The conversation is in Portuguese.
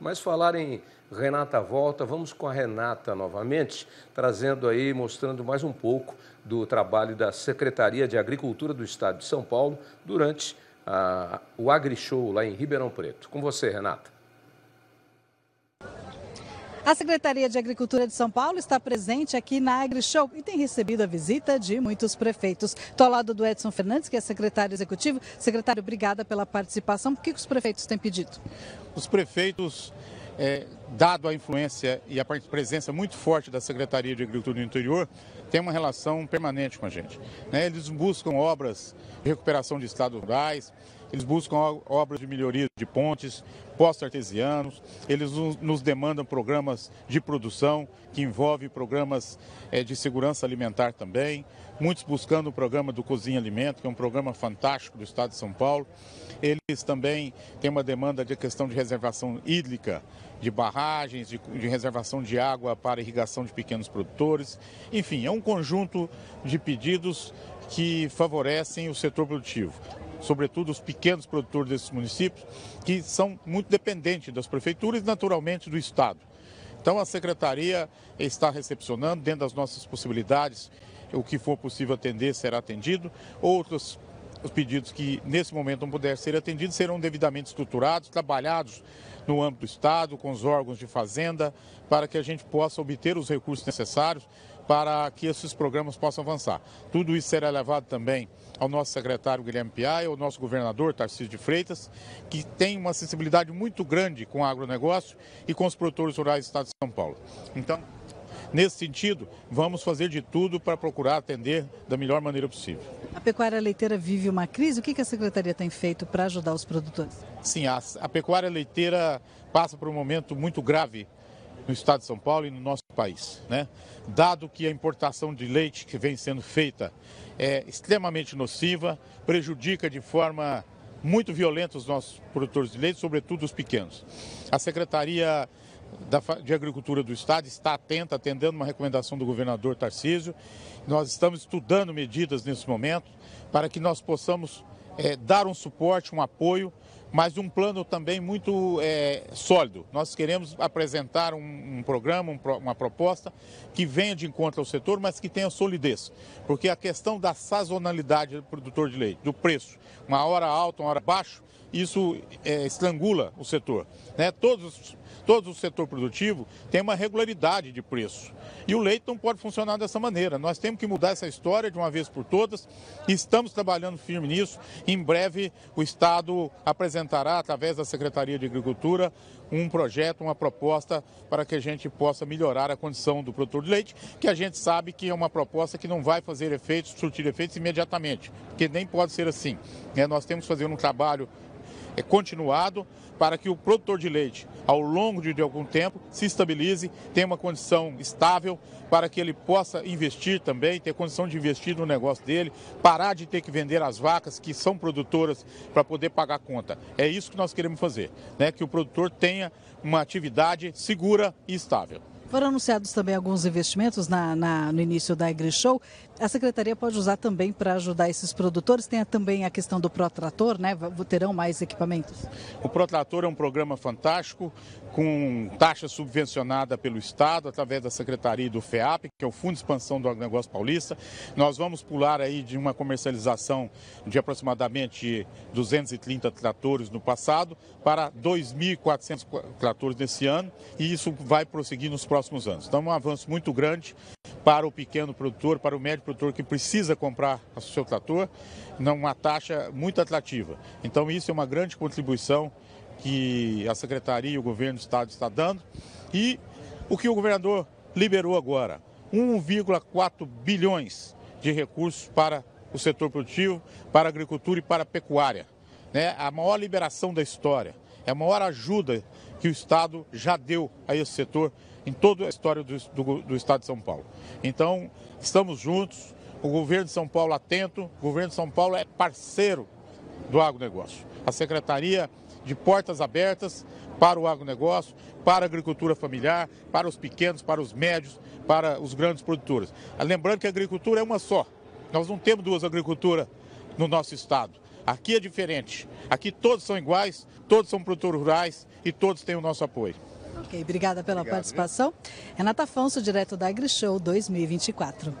Mas falar em Renata Volta, vamos com a Renata novamente, trazendo aí, mostrando mais um pouco do trabalho da Secretaria de Agricultura do Estado de São Paulo durante a, o AgriShow lá em Ribeirão Preto. Com você, Renata. A Secretaria de Agricultura de São Paulo está presente aqui na AgriShow e tem recebido a visita de muitos prefeitos. Estou ao lado do Edson Fernandes, que é secretário executivo. Secretário, obrigada pela participação. O que os prefeitos têm pedido? Os prefeitos, é, dado a influência e a presença muito forte da Secretaria de Agricultura do Interior, têm uma relação permanente com a gente. Né? Eles buscam obras de recuperação de estados rurais, eles buscam obras de melhoria de pontes, postos artesianos, eles nos demandam programas de produção, que envolve programas é, de segurança alimentar também, muitos buscando o programa do Cozinha Alimento, que é um programa fantástico do Estado de São Paulo. Eles também têm uma demanda de questão de reservação hídrica, de barragens, de, de reservação de água para irrigação de pequenos produtores. Enfim, é um conjunto de pedidos que favorecem o setor produtivo sobretudo os pequenos produtores desses municípios, que são muito dependentes das prefeituras e, naturalmente, do Estado. Então, a Secretaria está recepcionando, dentro das nossas possibilidades, o que for possível atender será atendido. Outros os pedidos que nesse momento não puderem ser atendidos serão devidamente estruturados, trabalhados no âmbito do Estado, com os órgãos de fazenda, para que a gente possa obter os recursos necessários para que esses programas possam avançar. Tudo isso será levado também ao nosso secretário Guilherme Piai, ao nosso governador Tarcísio de Freitas, que tem uma sensibilidade muito grande com o agronegócio e com os produtores rurais do Estado de São Paulo. Então, nesse sentido, vamos fazer de tudo para procurar atender da melhor maneira possível. A pecuária leiteira vive uma crise. O que a Secretaria tem feito para ajudar os produtores? Sim, a, a pecuária leiteira passa por um momento muito grave no estado de São Paulo e no nosso país. Né? Dado que a importação de leite que vem sendo feita é extremamente nociva, prejudica de forma muito violenta os nossos produtores de leite, sobretudo os pequenos. A Secretaria de Agricultura do Estado está atenta, atendendo uma recomendação do governador Tarcísio. Nós estamos estudando medidas nesse momento para que nós possamos é, dar um suporte, um apoio mas um plano também muito é, sólido. Nós queremos apresentar um, um programa, um, uma proposta que venha de encontro ao setor, mas que tenha solidez. Porque a questão da sazonalidade do produtor de leite, do preço, uma hora alta, uma hora baixa, isso é, estrangula o setor. Né? Todos todo o setor produtivo tem uma regularidade de preço. E o leite não pode funcionar dessa maneira. Nós temos que mudar essa história de uma vez por todas estamos trabalhando firme nisso. Em breve, o Estado apresentará, através da Secretaria de Agricultura, um projeto, uma proposta para que a gente possa melhorar a condição do produtor de leite, que a gente sabe que é uma proposta que não vai fazer efeitos, surtir efeitos imediatamente, porque nem pode ser assim. É, nós temos que fazer um trabalho continuado para que o produtor de leite, ao longo de, de algum tempo, se estabilize, tenha uma condição estável, para que ele possa investir também, ter condição de investir no negócio dele, parar de ter que vender as vacas que são produtoras para poder pagar a conta. É isso que nós queremos fazer, né? que o produtor tenha uma atividade segura e estável. Foram anunciados também alguns investimentos na, na, no início da AgriShow. A Secretaria pode usar também para ajudar esses produtores? Tem também a questão do Protrator, né? Terão mais equipamentos? O Protrator é um programa fantástico, com taxa subvencionada pelo Estado, através da Secretaria do FEAP, que é o Fundo de Expansão do Agronegócio Paulista. Nós vamos pular aí de uma comercialização de aproximadamente 230 tratores no passado para 2.400 tratores nesse ano, e isso vai prosseguir nos próximos anos. Então, é um avanço muito grande para o pequeno produtor, para o médio produtor que precisa comprar o seu trator, numa taxa muito atrativa. Então, isso é uma grande contribuição que a Secretaria e o Governo do Estado está dando. E o que o governador liberou agora, 1,4 bilhões de recursos para o setor produtivo, para a agricultura e para a pecuária. Né? A maior liberação da história, é a maior ajuda que o Estado já deu a esse setor em toda a história do, do, do Estado de São Paulo. Então, estamos juntos, o governo de São Paulo atento, o governo de São Paulo é parceiro do agronegócio. A Secretaria de portas abertas para o agronegócio, para a agricultura familiar, para os pequenos, para os médios, para os grandes produtores. Lembrando que a agricultura é uma só. Nós não temos duas agriculturas no nosso estado. Aqui é diferente. Aqui todos são iguais, todos são produtores rurais e todos têm o nosso apoio. Ok, obrigada pela Obrigado, participação. Viu? Renata Afonso, direto da AgriShow 2024.